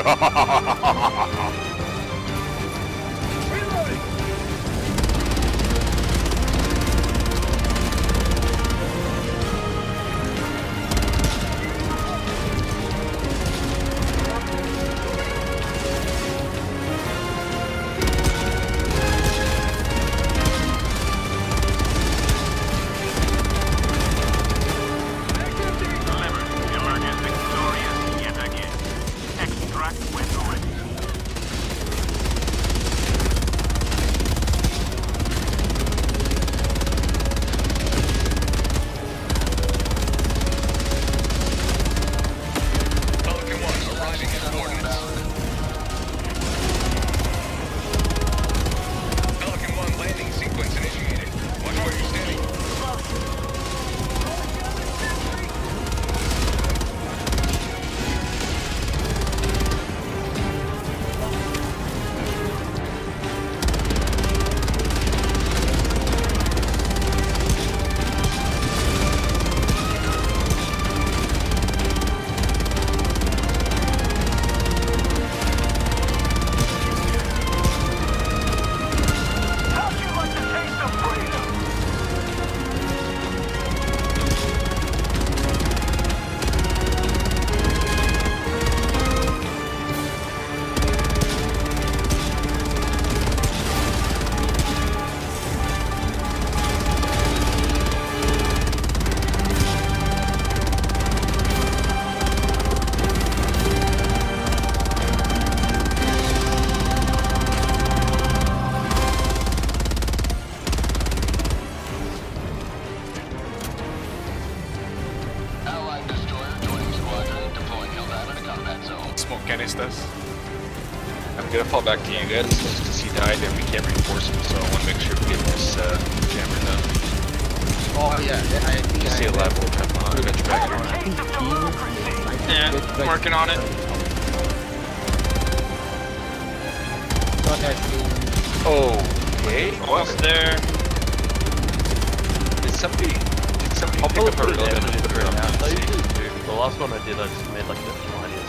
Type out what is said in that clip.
哈哈哈哈哈哈哈 Helldiver to combat zone. Smoke canisters. I'm gonna fall back to you guys because he died and we can't reinforce him, so I want to make sure we get this uh, jammer done. Oh yeah, I think Stay alive, we'll have uh, Revenge back here. Taste. Yeah, working on it. Oh, Okay. Almost there. Did somebody, did somebody I'll pick up a for the damage and put it on right now. the So seat? usually, the last one I did, I just made like this one.